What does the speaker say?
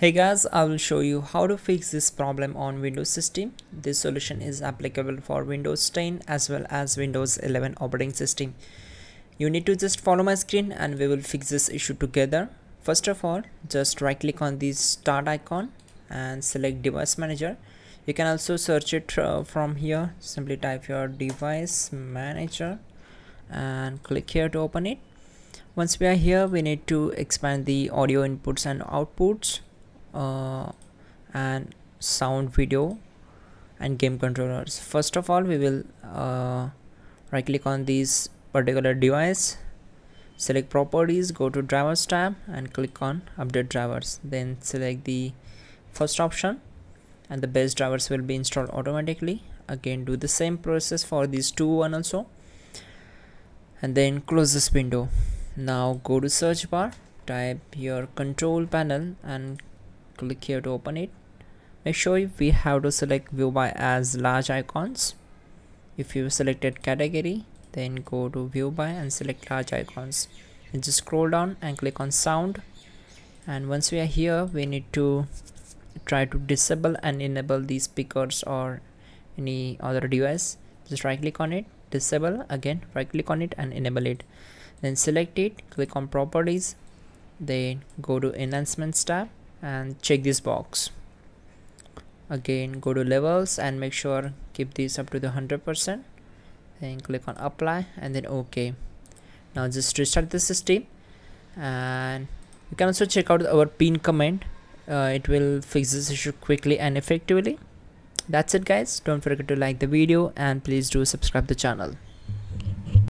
Hey guys, I will show you how to fix this problem on Windows system. This solution is applicable for Windows 10 as well as Windows 11 operating system. You need to just follow my screen and we will fix this issue together. First of all, just right click on the start icon and select device manager. You can also search it uh, from here. Simply type your device manager and click here to open it. Once we are here, we need to expand the audio inputs and outputs uh, and sound video and game controllers. First of all we will uh, right click on this particular device select properties go to drivers tab and click on update drivers. Then select the first option and the base drivers will be installed automatically. Again do the same process for these two one also. And then close this window. Now go to search bar type your control panel and click here to open it. Make sure we have to select view by as large icons. If you selected category then go to view by and select large icons. And just scroll down and click on sound. And once we are here we need to try to disable and enable these speakers or any other device. Just right click on it disable again right click on it and enable it. Then select it click on properties then go to enhancements tab and check this box. Again go to levels and make sure keep this up to the 100% then click on apply and then ok. Now just restart the system and you can also check out our pin command. Uh, it will fix this issue quickly and effectively. That's it guys. Don't forget to like the video and please do subscribe the channel